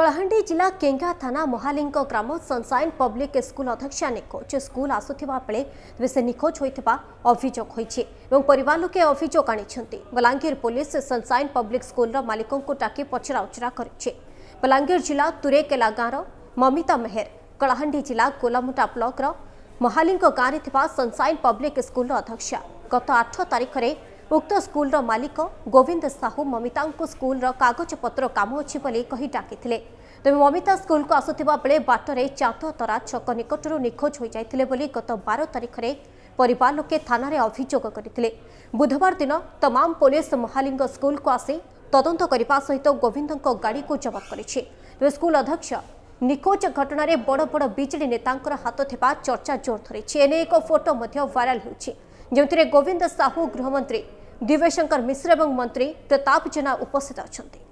କଳାହାଣ୍ଡି ଜିଲ୍ଲା କେଙ୍ଗା ଥାନା ମହାଲିଙ୍କ ଗ୍ରାମ ସନ୍ସାଇନ୍ ପବ୍ଲିକ୍ ସ୍କୁଲ ଅଧ୍ୟକ୍ଷା ନିଖୋଜ ସ୍କୁଲ ଆସୁଥିବା ବେଳେ ତେବେ ସେ ନିଖୋଜ ହୋଇଥିବା ଅଭିଯୋଗ ହୋଇଛି ଏବଂ ପରିବାର ଲୋକେ ଅଭିଯୋଗ ଆଣିଛନ୍ତି ବଲାଙ୍ଗୀର ପୋଲିସ ସନ୍ସାଇନ୍ ପବ୍ଲିକ୍ ସ୍କୁଲର ମାଲିକଙ୍କୁ ଡାକି ପଚରାଉଚରା କରିଛି ବଲାଙ୍ଗୀର ଜିଲ୍ଲା ତୁରେକେଲା ଗାଁର ମମିତା ମେହେର କଳାହାଣ୍ଡି ଜିଲ୍ଲା କୋଲାମୁଟା ବ୍ଲକର ମହାଲିଙ୍କ ଗାଁରେ ଥିବା ସନ୍ସାଇନ୍ ପବ୍ଲିକ୍ ସ୍କୁଲର ଅଧ୍ୟକ୍ଷା ଗତ ଆଠ ତାରିଖରେ ଉକ୍ତ ସ୍କୁଲର ମାଲିକ ଗୋବିନ୍ଦ ସାହୁ ମମିତାଙ୍କୁ ସ୍କୁଲର କାଗଜପତ୍ର କାମ ଅଛି ବୋଲି କହି ଡାକିଥିଲେ ତେବେ ମମିତା ସ୍କୁଲକୁ ଆସୁଥିବା ବେଳେ ବାଟରେ ଚାନ୍ଦତରା ଛକ ନିକଟରୁ ନିଖୋଜ ହୋଇଯାଇଥିଲେ ବୋଲି ଗତ ବାର ତାରିଖରେ ପରିବାର ଲୋକେ ଥାନାରେ ଅଭିଯୋଗ କରିଥିଲେ ବୁଧବାର ଦିନ ତମାମ ପୋଲିସ ମହାଲିଙ୍ଗ ସ୍କୁଲକୁ ଆସି ତଦନ୍ତ କରିବା ସହିତ ଗୋବିନ୍ଦଙ୍କ ଗାଡ଼ିକୁ ଜବତ କରିଛି ତେବେ ସ୍କୁଲ ଅଧ୍ୟକ୍ଷ ନିଖୋଜ ଘଟଣାରେ ବଡ଼ ବଡ଼ ବିଜେଡି ନେତାଙ୍କର ହାତ ଥିବା ଚର୍ଚ୍ଚା ଜୋର ଧରିଛି ଏନେଇ ଏକ ଫଟୋ ମଧ୍ୟ ଭାଇରାଲ ହେଉଛି ଯେଉଁଥିରେ ଗୋବିନ୍ଦ ସାହୁ ଗୃହମନ୍ତ୍ରୀ ଦିବ୍ୟଶଙ୍କର ମିଶ୍ର ଏବଂ ମନ୍ତ୍ରୀ ପ୍ରତାପ ଜେନା ଉପସ୍ଥିତ ଅଛନ୍ତି